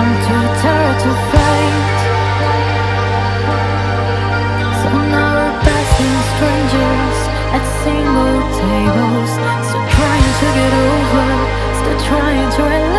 I'm too tired to fight. So now we're passing strangers At single tables. Still trying to get over Still trying to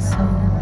soul.